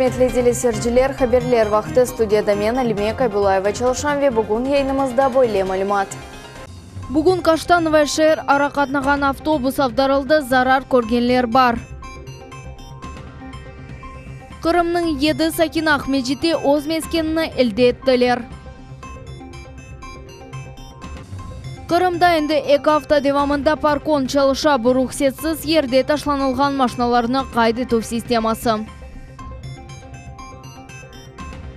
урметлі телесерджилер, хаберлер вақты студияда мен Алиме Кайбулаева Чалшанве бүгін ейнімізді бойле малюмат. Бүгін Каштанова шер арақатнаған автобус авдарылды зарар көргенлер бар. Қырымның еді Сакин Ахмеджите оз мескеніні үлді еттілер. Қырымда енді екі авто девамында паркон чалыша бұрухсетсіз ерде ташланылған машиналарыны қайды туф системасы.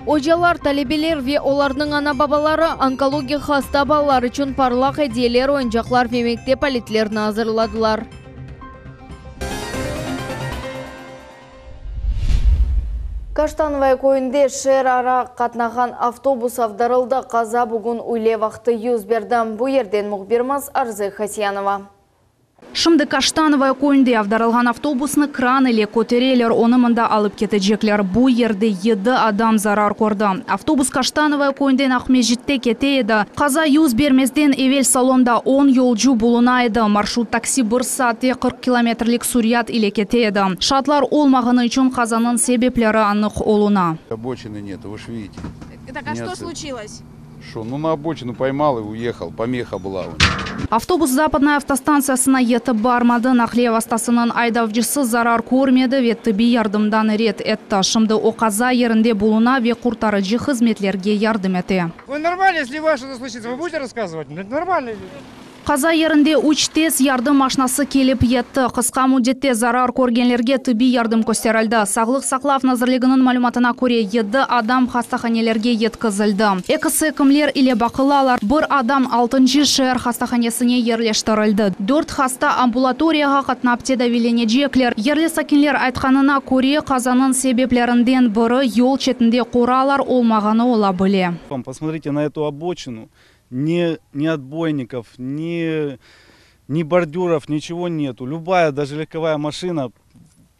Ожалар талебелер ве олардың ана бабалары онкология хаста балалар үшін парлақ әдиелер ойынжақлар ве мектеп политлерін азырладылар. Каштановай көйінде шер ара қатнаған автобус авдарылды қаза бүгін үйле вақты юз бердім. Бұл ерден мұғбирмаз Арзы Хасиянова. Шымды Каштановая көйінде авдарылған автобусны кран или көтерелер, оны мында алып кетежеклер. Бұ ерде еді адам зарар көрді. Автобус Каштановая Ахмежитте кете еді. Қаза юз бермезден евел салонда 10 yolcu bulunaydı. Маршрут такси 1 saatте 40 километрлік сурят или кете еді. Шатлар олмағыны үшін қазанын себеплері анық олуна. Обочины нет, вы же видите. Так а Нет, что случилось? Что, ну на обочину поймал и уехал, помеха была у него. Автобус западная автостанциясына етіп бармады. Нақлия вастасының айдавжысы зарар көрмеді ве тіби ярдымдан рет етті. Шымды оқаза ерінде болуна ве құртарыжы қызметлерге ярдым еті. Вы нормально, если у вас что-то случится, вы будете рассказывать? Ну, это нормально. Қаза ерінде үш тез ярдым машинасы келіп етті. Қысқа мүддетте зарар көргенлерге тіби ярдым көстерілді. Сағлық сақлав назырлығының мәліметіне көре еді адам хастаханелерге еткізілді. Экісі кімлер иле бақылалар. Бір адам 6 шер хастаханесіне ерлештірілді. Дөрт хаста амбулаторияға қатнап тедавилене жеклер. Ерлі сакинлер айтқанына көре қазаның себеплерінден бірі ел четінде қоралар олмағаны ола біле. Посмотрите на эту обочину. Ни, ни отбойников, ни, ни бордюров, ничего нету. Любая, даже легковая машина,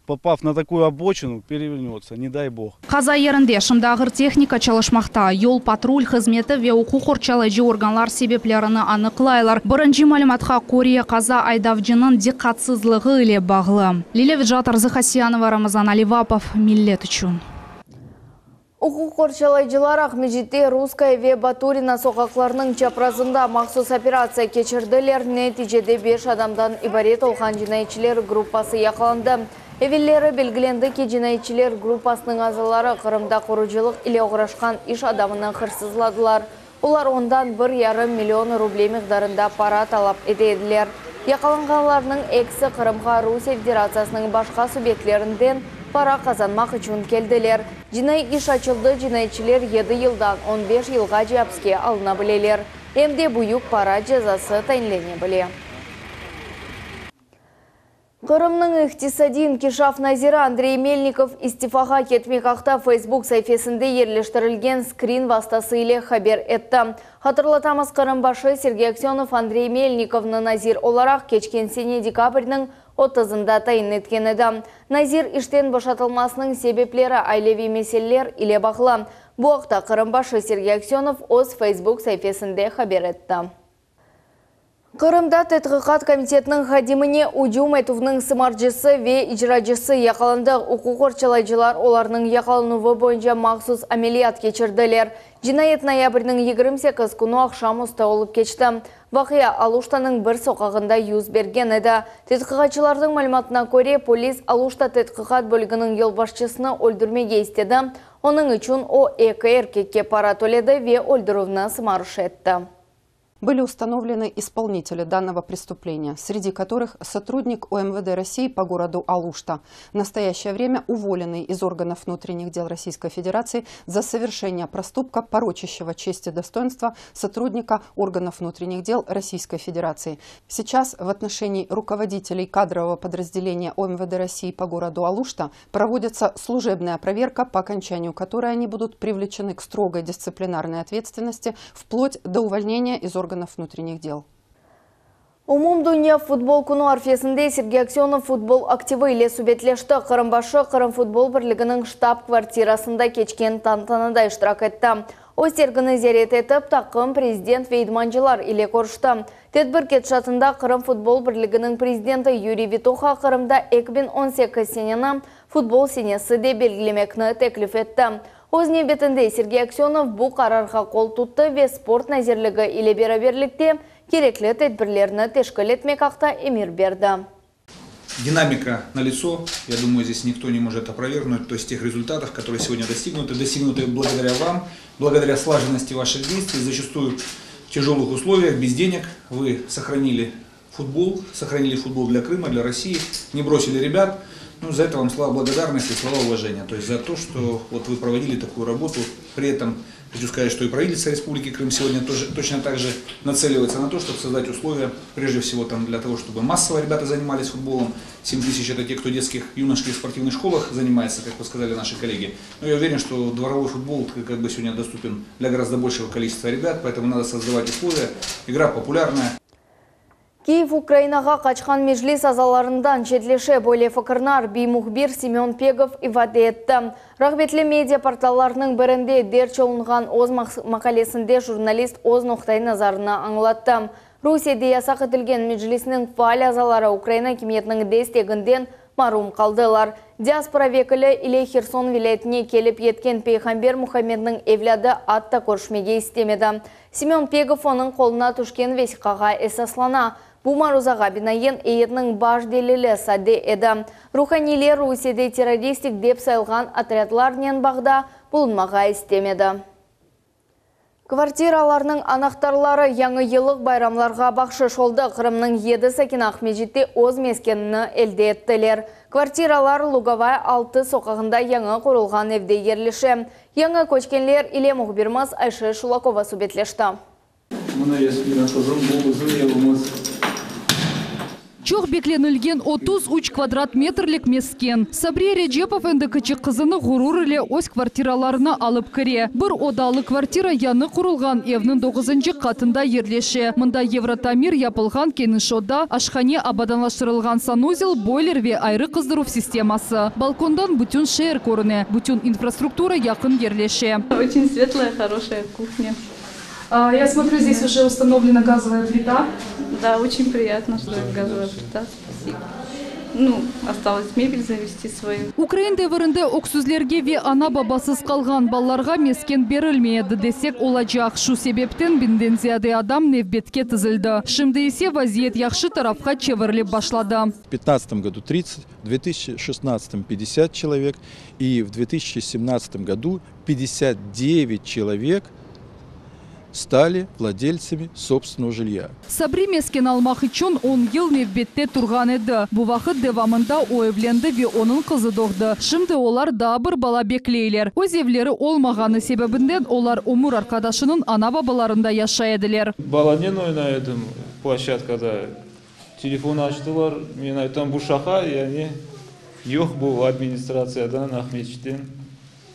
попав на такую обочину, перевернется, не дай бог. Қаза ерінде шымдағыр техника çalışмақта. Йол патруль қызметі ве құқық орчалайжы органлар себеплеріні анықлайлар. Бірінші мәліметқа Корея қаза айдавжының диққатсызлығы ile бағлы. Лилия Виджатар Захасиянова, Рамазан Аливапов, Миллет үшін. Құқық қоршалайжылар Ахмежитте Русская ве Батурина соқақларының чапразында мақсус операция кечірділер нәтижеде 5 адамдан ибарет олған жинайчылер группасы яқаланды. Эвеллері белгіленді ке жинайчылер группасының азалары Қырымда қорыжылық иле оғырашқан иш адамының қырсызладылар. Олар ондан бір ярым миллион рублей миқдарында пара талап едеділер. Яқаланғанларның эксі Қырымға Русия Федерациясының башқа субъектлерінден пара қазанмақ үшін келділер. Жинай иш açılды, жинайчылер 7 жылдан 15 жылға жапске алына білелер. Емде бұйық пара жазасы тайынлене біле. Қырымның иқтисадин Кишав Назира Андрей Мельников истифаға кетмек ақта Facebook сайфесінде ерлештірілген скрин вастасы иле хабер етті. Хатырлатамыз Қырым башы Сергей Аксенов Андрей Мельниковны Назир оларақ кечкен сене декабрьдің 30-ында тайын еткен еді. Назир іштен бошатылмасының себеплері айлеви меселлер иле. Бұл ақта Қырым башы Сергей Аксенов оз Facebook сайфесінде хабер етті. Қырымда Тәтқиқат комитетінің хадиміне Уджум Айтувның сымаржысы ве ижрачысы яқаланды ұқуқ орчалайжылар оларының яқалануы бойынша мақсус амелият кечірділер. Жинайет ноябрінің 28 күні ақшам ұста олып кечті. Вақия Алуштаның бір соқағында юз берген еді. Тәтқиқатшылардың мәліметіне көре полис Алушта Тәтқиқат бөлігінің елбашчысыны өлдірмеге істеді. Оның үшін о екі еркекке пара төледі ве өлдіруіні сымарыш етті. Были установлены исполнители данного преступления, среди которых сотрудник ОМВД России по городу Алушта, в настоящее время уволенный из органов внутренних дел Российской Федерации за совершение проступка, порочащего честь и достоинства сотрудника органов внутренних дел Российской Федерации. Сейчас в отношении руководителей кадрового подразделения ОМВД России по городу Алушта проводится служебная проверка, по окончанию которой они будут привлечены к строгой дисциплинарной ответственности вплоть до увольнения из органов внутренних дел. Умум дүния футбол күні арфесінде Сергей Аксенов футбол активы иле субетлешті Қырымбашы Қырым футбол бірлігінің штаб квартирасында кечкен тантанада иштирак етті. Остергіні зерет етіп, тақым президент Вейдманжылар иле корышты. Тедбір кетшатында Қырым футбол бірлігінің президенті Юрий Витоха Қырымда 2018 сенена футбол сенесі де белгілемекні теклif етті. Оз небетінде Сергей Аксенов бұл қарарға қол тұтты ве спорт нәзерлігі иле бераберлікте кереклі тедбірлеріні тешкіл етмек ақта емір берді. Динамика налицо, я думаю, здесь никто не может опровергнуть, то есть тех результатов, которые сегодня достигнуты, достигнуты благодаря вам, благодаря слаженности ваших действий, зачастую в тяжелых условиях, без денег, вы сохранили футбол, сохранили футбол для Крыма, для России, не бросили ребят, ну, за это вам слова благодарности, слова уважения, то есть за то, что вот вы проводили такую работу, при этом Хочу сказать, что и правительство Республики Крым сегодня тоже, точно так же нацеливается на то, чтобы создать условия, прежде всего там, для того, чтобы массово ребята занимались футболом. 7 тысяч это те, кто в детских, юношеских спортивных школах занимается, как вы сказали наши коллеги. Но я уверен, что дворовой футбол как бы сегодня доступен для гораздо большего количества ребят, поэтому надо создавать условия. Игра популярная. Киев Украинаға қачқан межлис азаларындан жетлеше бөле фықырнар беймухбир Семен Пегов иваде етті. Рағбетлі медиа порталарының бірінде дерче оңған оз мақалесінде журналист оз ноқтай назарына аңлатты. Русияде ясақ етілген межлисінің фаал азалары Украина кеметінің дестегінден марум қалдылар. Диаспора векілі Иле Херсон вилетіне келіп еткен Пейхамбер Мұхаммеднің евляды атта көршмеге істемеді. Семен Пегов оның қолына түшкен весіқаға эсаслана. Бұл марузаға бинайын эйетнің баш делілі саде еді. Руханилер Русияде террористик деп сайылған отрядларнен бағда бұлынмаға істемеді. Квартираларының анақтарлары яңы елік байрамларға бақшы шолды Қырымның еді сәкен Ахмеджетте оз мескеніні әлде еттілер. Квартиралар Луговай алты соқағында яңы құрылған евде ерліші. Яңы көчкенлер иле мұғбірміз Айшы Шулакова субетлешті. Бұл ұзын еліміз Чоқ бекленілген 33 квадрат метрлік мескен. Сабри Реджепов әндікічі қызыны ғұруріле ось квартираларына алып кіре. Бір одалы квартира яны құрылған евнің 9 қатында ерлеше. Мұнда Евротамир япылған кенішода ашхане абаданлаштырылған санузел, бойлер ве айры қыздыру системасы. Балкондан бүтін шер көріне, бүтін инфраструктура яқын ерлеше. Очень светлая, хорошая кухня. Я смотрю, здесь уже установлена газовая плита. Да, очень приятно, что газовая плита. Спасибо. Ну, осталось мебель завести свою. Украин дәвірінде оксүзлерге ве ана бабасыз қалған балларға мескен берілмейді десек олачақ. Шу себептен бинден зияды адам невбетке тізілді. Шымды есе вазиет яқшы тарафқа чевірлеп башлады. В 2015 году 30, в 2016 50 человек и в 2017 году 59 человек стали владельцами собственного жилья. Сабри мескен алмақ үшін 10 ел невбетте тұрған еді. Бұл вақыт девамында ойвленді ве оның қызы доғды. Шымды олар да бір бала беклейлер. Өз евлері олмағаны себебінден олар умур арқадашының ана бабаларында яшайдылер. Баланен ойнайдым площадкада. Телефон açtılar. Мен айтам бұл шақа, яғни жоқ бұл администрациядан, Ахметчтен,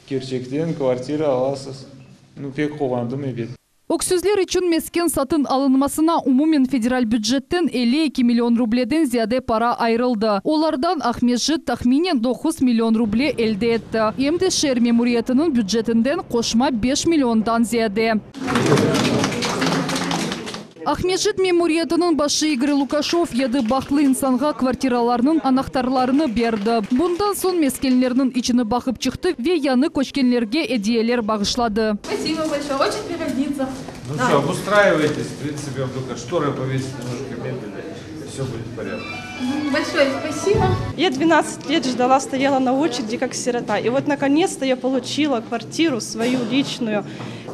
Керчектен квартира аласыз. Ну, пек қоғандым ебет. Өксүзлер үшін мескен сатын алынмасына умумен федераль бюджеттен 52 миллион рубледен зияде пара айрылды. Олардан Ахмеджит тахминен 9 миллион рубле әлде етті. Емді шер мемуриетінің бюджетінден қошма 5 миллиондан зияде. Ахмеджит мемуриетінің башы Игорь Лукашов еді бақлы инсанға квартираларының анақтарларыны берді. Бұндан сон мескенлерінің içini бақып чықты ве яны көчкенлерге әдиелер бағышлады. Спасибо большое, очень пригодится. Ну все, обустраивайтесь, в принципе, вам только шторы повесить, немножко мебели, и все будет в порядке. Большое спасибо. Я 12 лет ждала, стояла на очереди как сирота. И вот наконец-то я получила квартиру свою личную.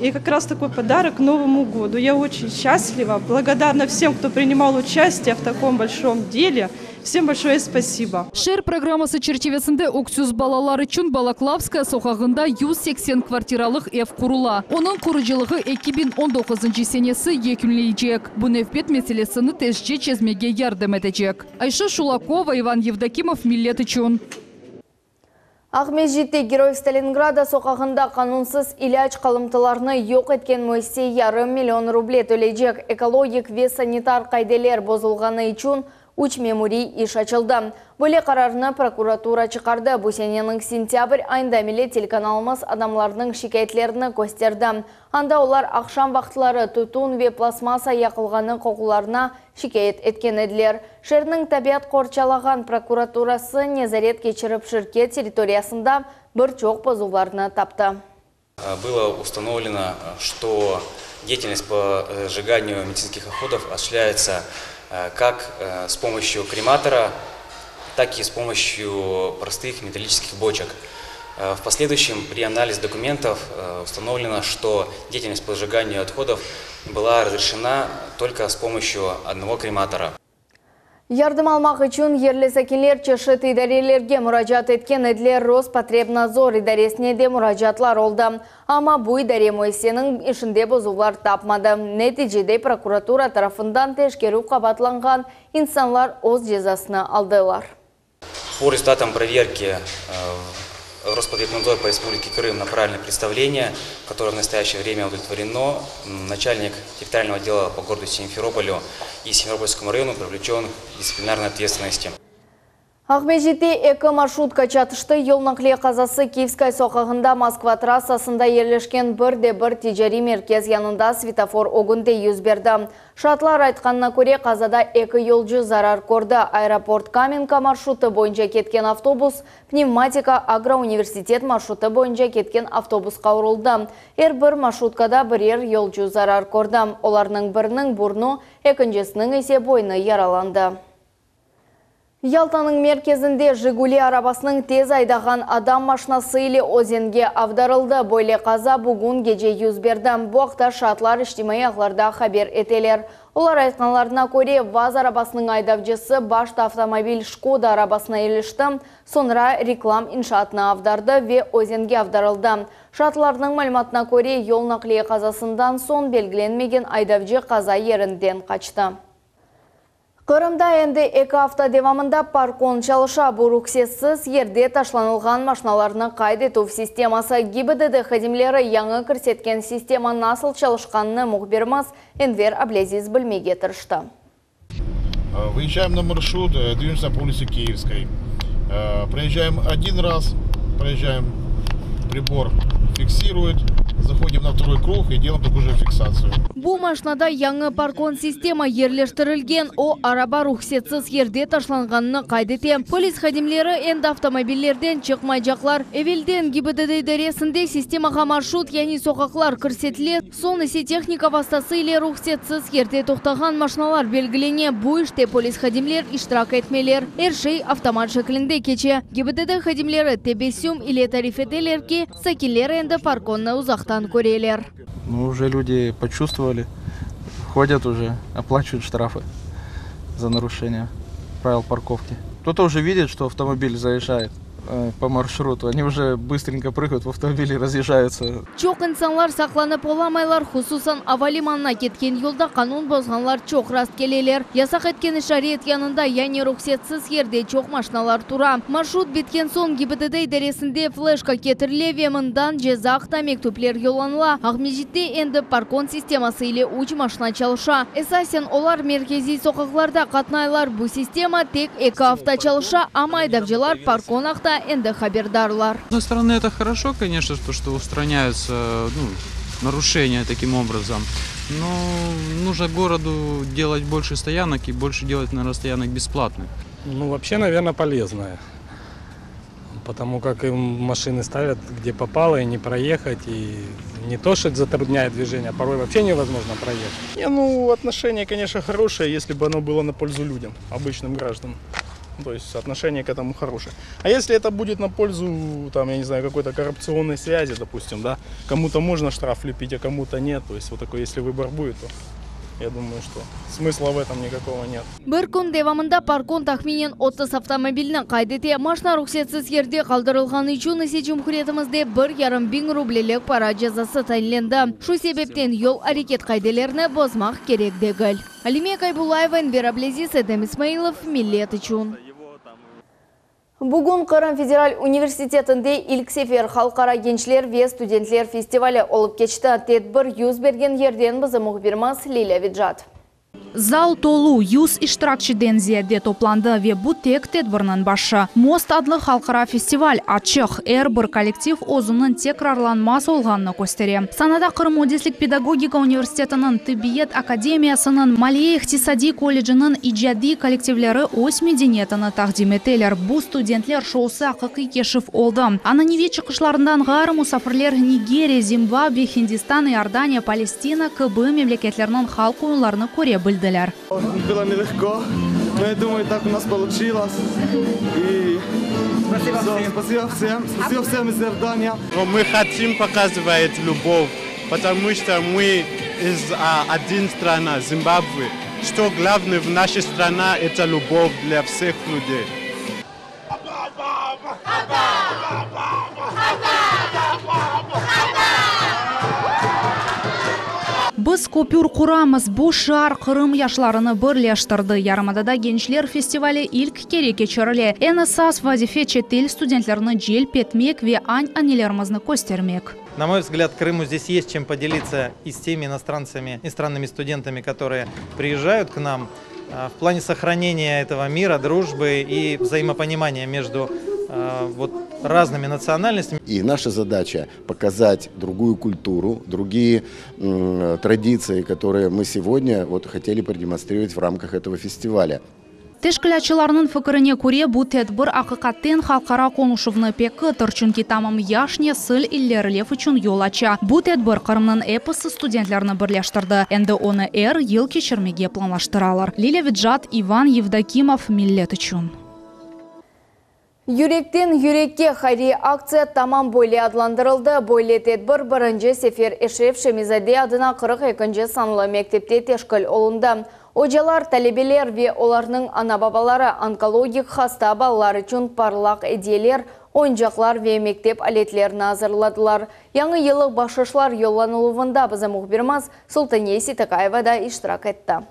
И как раз такой подарок к Новому году. Я очень счастлива, благодарна всем, кто принимал участие в таком большом деле. Всем большое спасибо. Шер программасы чертевесінде Оксюз балалар үшін Балаклавская соқағында 180 квартиралық эв құрула. Оның құрыжылығы 2019 сенесі екінлейджек. Бұл невбет меселесіні тезже чезмеге ярдым етежек. Айша Шулакова, Иван Евдокимов, Миллет үшін. Ахмеджитте Герой Сталинграда соқағында қанунсыз иляч қалымтыларыны йоқ еткен мөсе ярым миллион рубле төлейджек. Экологик ве санитар қайделер бозылғаны үшін Уч меморий иш ачылды. Бөле қарарыны прокуратура чықарды. Бұсененің сентябрь айында меле телеканалымыз адамларының шикайтлеріні көстерді. Анда олар ақшам вақтылары тұтун ве пластмаса яқылғаны қоқуларына шикайет еткен еділер. Шерінің табиат қорчалаған прокуратурасы незарет кечіріп шірке территориясында бір чоқ бұзуларыны тапты. Было установлено, что деятельность по сжиганию медицинских отходов осуществляется Э, как э, с помощью крематора, так и с помощью простых металлических бочек. Э, в последующем при анализе документов установлено, что деятельность по сжиганию отходов была разрешена только с помощью одного крематора. Ярдым алмақ үшін ерлі сәкенлер чешіт идарелерге мұражат еткен әділер Роспотребнадзор идаресіне де мұражатлар олды. Ама бұй идаре мойсенің ішінде бұзулар тапмады. Нәтижеде прокуратура тарафындан тешкеру қабатланған инсанлар оз жезасына алдылар. По результатам проверки Роспотребнадзор по Республике Крым на правильное представление, которое в настоящее время удовлетворено. Начальник территориального отдела по городу Симферополю и Симферопольскому району привлечен к дисциплинарной ответственности. Ақмежетте эко маршрутка чатышты ел нақле қазасы Киевскай соқығында Москва трассасында ерлешкен бірде бір тежари меркез янында светофор юз берді. Шатлар айтқанына көре қазада эко елжы зарар көрді. Аэропорт Каменка маршруты бойынша кеткен автобус, пневматика агроуниверситет маршруты бойынша кеткен автобус қауырылды. Әр бір маршруткада бірер елжы зарар көрді. Оларның бірінің бұрны екіншесінің есе бойыны яраланды. Ялтаның мерkezінде Жигули арабасының тез айдаған адам машинасы или озенге авдарылды. Бойле қаза бүгін геже юз. Бұақта шатлар іштімей ағларда хабер етелер. Олар айтқанларына көре ВАЗ арабасының айдавжысы башта автомобиль Шкода арабасына елішті, сонра реклам иншатына авдарды ве озенге авдарылды. Шатлардың мәліматына көре ел нақлие қазасындан сон белгіленмеген айдавжы қаза ерінден қачты. Қырымда әнді екі авто девамында паркон чалыша бұруксесіз ерде ташланылған машиналарны қайды ету системасы ГИБДД хадимлері яңы кірсеткен система насыл чалышқанны мұхбермас Энвер Аблезиз білмеге тұрышты. Выезжаем на маршрут, э, движемся по улице Киевской. Э, проезжаем один раз, проезжаем прибор, фиксирует, заходим на второй круг и делаем такую же фиксацию. Бу машинада яңы паркон система ерлештірілген о араба рухсетсіз ерде ташланғанны қайдете. Полис хадимлері әнді автомобильлерден чықмай жақлар. Эвелден ГИБДД дәресінде системаға маршрут, яғни соқақлар кірсетіле, сон есе техника вастасы или рухсетсіз ерде тоқтаған машиналар белгілене. Бу іште полис хадимлер иштирак етмелер. Әршей автомат шекілінде кече. ГИБДД хадимлері тебесюм или тарифетелерки сакилер әнді парконны ұзақта штрафтан көрелер. Ну, уже люди почувствовали, ходят уже, оплачивают штрафы за нарушение правил парковки. Кто-то уже видит, что автомобиль заезжает. Э, по маршруту. Они уже быстренько прыгают в автомобиль и разъезжаются. Чоқ инсанлар сақланып оламайлар, хусусан авалиманна кеткен елда қанун бозғанлар чоқ раст келелер. Ясақ еткен шарет янында яне рұқсетсіз ерде чоқ машиналар тура. Маршрут біткен сон ГИБДД дәресінде флешка кетіріле мындан жезақта мектуплер еланыла. Ағмежетте енді паркон системасы или уч машина чалыша. Эсасен олар меркези соқықларда қатнайлар. Бұл система тек эко авто чалыша, амайдавжылар паркон ақта энді хабердарлар. С одной стороны, это хорошо, конечно, что, что устраняются ну, нарушения таким образом. Но нужно городу делать больше стоянок и больше делать, наверное, стоянок бесплатных. Ну, вообще, наверное, полезное. Потому как им машины ставят где попало, и не проехать, и не то, что это затрудняет движение, а порой вообще невозможно проехать. Не, ну, отношение, конечно, хорошее, если бы оно было на пользу людям, обычным гражданам. То есть отношение к этому хорошее. А если это будет на пользу, там, я не знаю, какой-то коррупционной связи, допустим, да, кому-то можно штраф лепить, а кому-то нет, то есть вот такой, если выбор будет, то я думаю, что смысла в этом никакого нет. Бір күн девамында паркон тахминен 30 автомобильні қайдете машина рұқсетсіз ерде қалдырылған үшін есе жұмхуретімізде бір ярым бин рублелік пара жазасы тайынленді. Шу себептен ел әрекет қайделеріні бозмақ керек дегіл. Алиме Кайбулаева, Энвер Аблезис, Эдем Исмаилов, Миллет үшін. Бүгін Қырым Федераль университетінде Илксефер халқара генчлер ве студентлер фестивалі олып кечті. Тедбір юз берген ерден бізі мұғбирмас Лиля Виджат. Зал толу 100 иштиракчиден зияде топланды ве бу тек тедбирнин башы. Мост адлы халкара фестиваль ачык, эр бір коллектив озунун текрарланмас олганны көстере. Санада Кырым Одеслик педагогика университетінің Тибиет академиясының Малия ихтисади колледжінің ижади коллективлері өз медениетіні тақдим етелер. Бу студентлер шоусы ақықи кешif олды. Ананеве чықышларынан ғары мусафирлер Нигерия, Зимбабве, Хиндистан, Иордания, Палестина, КБ мемлекетлерінің білділер. Было нелегко, но я думаю, так у нас получилось. И спасибо всем. Спасибо всем. Спасибо всем из Иордания. Мы хотим показывать любовь, потому что мы из а, один страны, Зимбабве. Что главное в нашей стране – это любовь для всех людей. Біз көпюр құрамыз бұл шар Қырым яшларыны бірлештірді. Ярмадада генчлер фестивалі ilk кере кечірілі. НСАС вазифе четел студентлеріні желп етмек ве ань анелерімізні көстермек. На мой взгляд, Крыму здесь есть чем поделиться и с теми иностранцами, иностранными студентами, которые приезжают к нам в плане сохранения этого мира, дружбы и взаимопонимания между вот, разными национальностями. И наша задача показать другую культуру, другие м, традиции, которые мы сегодня вот хотели продемонстрировать в рамках этого фестиваля. Тешкілячыларының фікіріне көре бұл тәдбір ақиқаттен халқара конушывны пекі тұрчынки тамам яшне сыл иллерлев үшін yol ача. Бұл тәдбір Қырымның эпосы студентлеріні бірлештірді. Әнді оны әр ел кешірмеге планлаштыралар. Лилия Виджат, Иван Евдокимов, Миллет үшін. Юректен юрекке хайри акция тамам бойле адландырылды. Бойле тедбір бірінші сефер Эшреф Шемизаде адына 42 санлы мектепте тешкіл олынды. Ожалар, тәлебелер ве оларның ана-бабалары онкологик хаста балалар үшін парлақ әдиелер, ойынжақлар ве мектеп алетлерін азырладылар. Яңы елік башышлар yollanылуында бізі мұхбірмаз Султанеси Такаева да иштирак етті.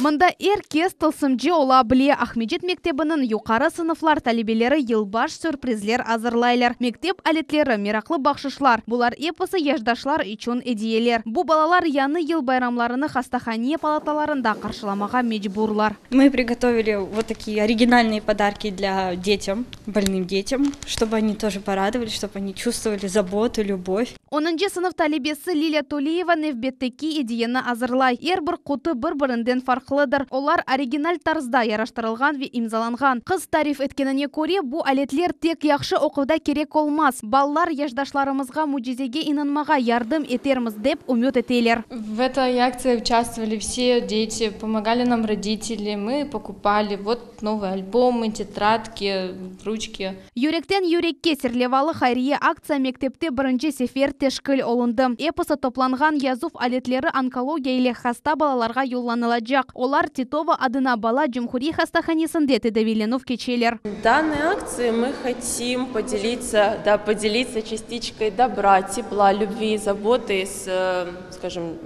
Мында эркес тылсымжы ола біле Ахмеджет мектебінің юқары сыныфлар тәлебелері елбаш сюрпризлер азырлайлар. Мектеп әлетлері мерақлы бақшышлар. Бұлар эпосы еждашлар үчін эдиелер. Бұ балалар яны ел байрамларыны хастахания палаталарында қаршыламаға мечбурлар. Мы приготовили вот такие оригинальные подарки для детям, больным детям, чтобы они тоже порадовались, чтобы они чувствовали заботу, любовь. 10 сынып тәлебесі Лилия Тулиева невбеттеки идеяны азырлай. Ер бір құты бір-бірінден фарқлыдыр. Олар оригиналь тарзда яраштырылған ве имзаланған. Қыз тариф еткеніне көре, бұл әлетлер тек яқшы оқуда керек олмас. Баллар еждашларымызға мужизеге инанмаға ярдым етерміз деп умет етейлер. В этой акции участвовали все дети, помогали нам родители, мы покупали вот новые альбомы, тетрадки, ручки. Юректен юрекке серлевалы хайрия акция мектепте бірінші сефер тешкіл олынды. Эпосы топланған язуф алетлері онкология или хаста балаларға юлланылacak. Олар Титова адына бала Джумхури хастаханесінде тедавиленов кечелер. В данной акции мы хотим поделиться, да, поделиться частичкой добра, тепла, любви, заботы с, э, скажем,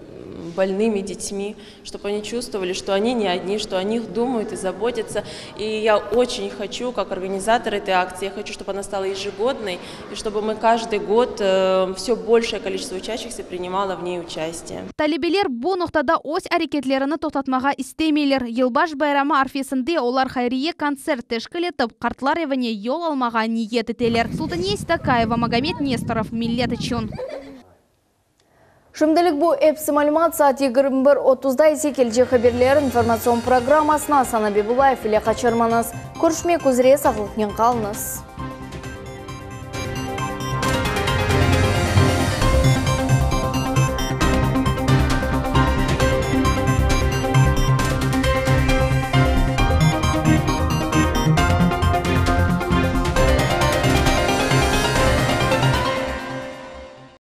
больными детьми, чтобы они чувствовали, что они не одни, что о них думают и заботятся. И я очень хочу, как организатор этой акции, я хочу, чтобы она стала ежегодной, и чтобы мы каждый год э, все большее количество учащихся принимало в ней участие. Талибелер бу нуктада ось әрекетлеріні тоқтатмаға істемейлер. Елбаш байрамы арфесінде олар хайрие концерт тешкіл етіп, қартлар евіне yol алмаға ниет етелер. Султания Истакаева, Магомед Несторов, Миллет үшін. Шымдылық бұл әпсі малюмат саат 21.30-да есекелже хаберлер информацион программасына Сана Бебулаев иле қачырманыз. Көршмек үзіре сақлықнен қалыңыз.